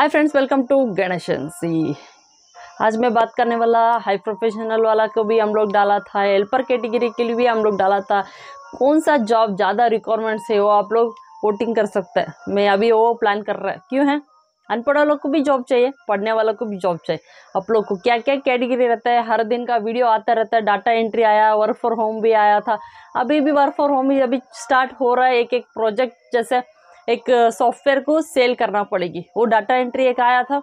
Hi friends welcome to Ganeshan सी आज मैं बात करने वाला हाई प्रोफेशनल वाला को भी हम लोग डाला था हेल्पर कैटेगरी के लिए भी हम लोग डाला था। कौन सा जॉब ज़्यादा रिक्वायरमेंट्स है वो आप लोग वोटिंग कर सकते हैं। मैं अभी वो प्लान कर रहा है। क्यों है? अनपढ़ वालों को भी जॉब चाहिए, पढ़ने वालों को भी जॉब चाहिए। आप लोग को क्या क्या कैटेगरी रहता है? हर दिन का वीडियो आता रहता है डाटा एंट्री आया वर्क फॉर होम भी आया था। अभी भी वर्क फॉर होम ही अभी स्टार्ट हो रहा है एक एक प्रोजेक्ट जैसे एक सॉफ्टवेयर को सेल करना पड़ेगी। वो डाटा एंट्री एक आया था।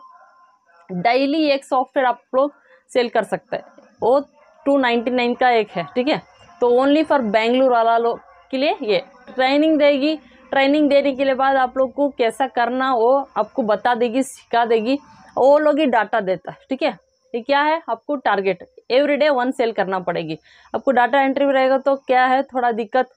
डेली एक सॉफ्टवेयर आप लोग सेल कर सकते हैं। वो टू नाइन्टी नाइन का एक है, ठीक है? तो ओनली फॉर बेंगलुरु वाला लोग के लिए ये। ट्रेनिंग देगी। ट्रेनिंग देने के लिए बाद आप लोग को कैसा करना वो आपको बता देगी, सिखा देगी। वो लोग ही डाटा देता है, ठीक है? ये क्या है? आपको target every day one sale करना पड़ेगी। आपको डाटा एंट्री में रहेगा तो क्या है? थोड़ा दिक्कत।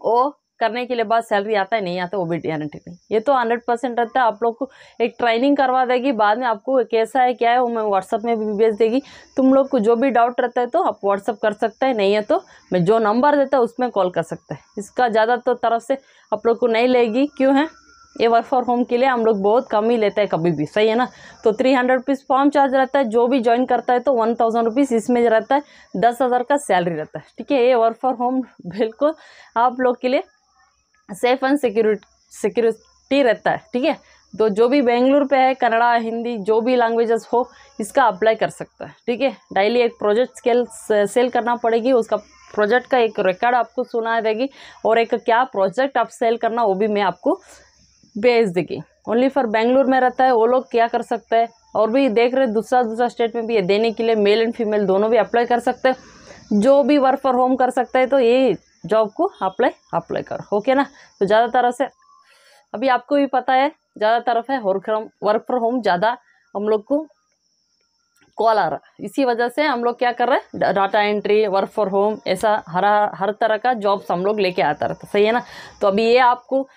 वो करने के लिए बाद सैलरी आता है, नहीं आता वो भी गारंटी नहीं। ये तो हंड्रेड परसेंट रहता है, आप लोग को एक ट्रेनिंग करवा देगी, बाद में आपको कैसा है क्या है वो मैं व्हाट्सअप में भी भेज देगी, तुम लोग को जो भी डाउट रहता है तो आप व्हाट्सअप कर सकते हैं, नहीं है तो मैं जो नंबर देता है उसमें कॉल कर सकते हैं। इसका ज़्यादा तो तरफ़ से आप लोग को नहीं लेगी, क्यों है? ये वर्क फॉर होम के लिए हम लोग बहुत कम ही लेते हैं कभी भी, सही है ना? तो three hundred rupees form charge रहता है, जो भी ज्वाइन करता है तो वन थाउज़ेंड रुपीज़ इसमें रहता है, दस हज़ार का सैलरी रहता है, ठीक है? ये वर्क फॉर होम बिल्कुल आप लोग के लिए सेफ़ एंड सिक्योरिटी सिक्योरिटी रहता है, ठीक है? तो जो भी बेंगलुरु पे है, कन्नड़ा, हिंदी, जो भी लैंग्वेजेस हो, इसका अप्लाई कर सकता है, ठीक है? डेली एक प्रोजेक्ट स्केल सेल करना पड़ेगी, उसका प्रोजेक्ट का एक रिकॉर्ड आपको सुना देगी, और एक क्या प्रोजेक्ट आप सेल करना, वो भी मैं आपको भेज देगी। ओनली फॉर बेंगलुरु में रहता है, वो लोग क्या कर सकते हैं? और भी देख रहे दूसरा दूसरा स्टेट में भी ये देने के लिए मेल एंड फीमेल दोनों भी अप्लाई कर सकते हैं। जो भी वर्क फॉर होम कर सकता है तो ये जॉब को अप्लाई अप्लाई करो ओके ना? तो ज़्यादा तरह से, अभी आपको भी पता है, ज़्यादा तरफ़ है work from work from home ज़्यादा हम लोग को कॉल आ रहा है। इसी वजह से हम लोग क्या कर रहे हैं data entry work for home ऐसा हर हर तरह का जॉब्स हम लोग लेके आता रहता सही है ना? तो अभी ये आपको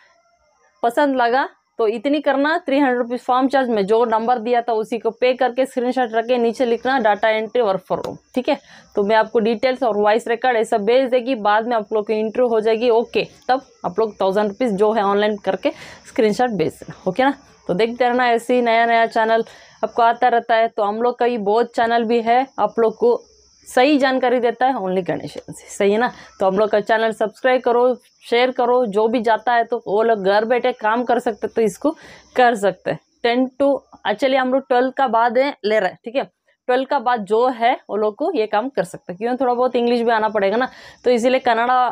पसंद लगा तो इतनी करना three hundred rupees form charge में जो नंबर दिया था उसी को पे करके स्क्रीनशॉट रख के नीचे लिखना data entry work for room ठीक है? तो मैं आपको डिटेल्स और वॉइस रिकॉर्ड ऐसा भेज देगी, बाद में आप लोग की इंटरव्यू हो जाएगी ओके तब आप लोग थाउज़ेंड रुपीज़ जो है ऑनलाइन करके स्क्रीनशॉट भेज देना ओके ना? तो देखते रहना ऐसे ही नया नया चैनल आपको आता रहता है तो हम लोग का भी बहुत चैनल भी है, आप लोग को सही जानकारी देता है ओनली गणेश सही है ना? तो हम लोग का चैनल सब्सक्राइब करो शेयर करो, जो भी जाता है तो वो लोग घर बैठे काम कर सकते तो इसको कर सकते हैं। टेन टू एक्चुअली हम लोग ट्वेल्थ का बाद ले रहे हैं, ठीक है? ट्वेल्थ का बाद जो है, वो लोग को ये काम कर सकते हैं। क्योंकि थोड़ा बहुत इंग्लिश भी आना पड़ेगा ना? तो इसीलिए कन्नड़ा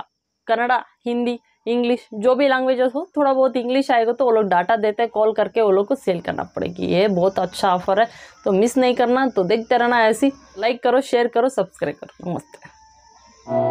कन्नड़ा, हिंदी इंग्लिश जो भी लैंग्वेजेस हो, थोड़ा बहुत इंग्लिश आएगा तो वो लोग डाटा देते हैं कॉल करके वो लोग को सेल करना पड़ेगी। ये बहुत अच्छा ऑफ़र है तो मिस नहीं करना तो देखते रहना ऐसी लाइक करो शेयर करो सब्सक्राइब करो। नमस्ते।